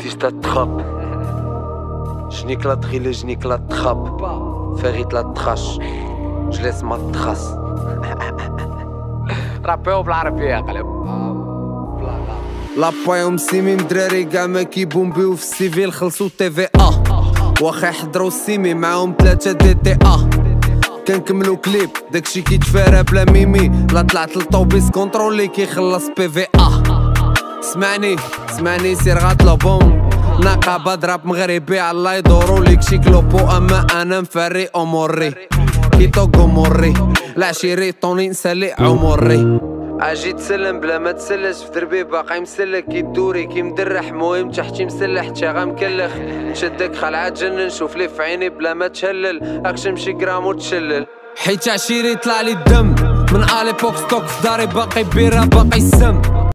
Si je t'attrape, je nique la drill et je nique la trappe. Ferrite la trash, je laisse ma trace. رابيو بالعربية يا قلب لابايهم سيمي مدراري كاع ما كيبومبيو في السيفيل خلصو تي في ا واخا يحضرو السيمي معاهم ثلاثة دي تي ا كنكملو كليب داكشي كيتفارى بلا ميمي لا طلعت للطوبيس كونترولي كيخلص بي في ا سمعني سمعني سير غاطلبهم نقابة دراب مغربي الله يدورو ليك. شي كلوبو أما أنا مفري أموري. كيتو قموري العشيري طوني نسالي عمري أجي تسلم بلا ما تسلش في دربي باقي مسلك. كي دوري كي مدرح مهم تحتي مسلح. تشاغا مكلخ نشدك خلعة تجنن نشوف لي في عيني بلا ما تشلل. اكشم شي جرام وتشلل. حيت عشيري طلع لي الدم. من الي بوك ستوك في داري باقي بيرة باقي السم.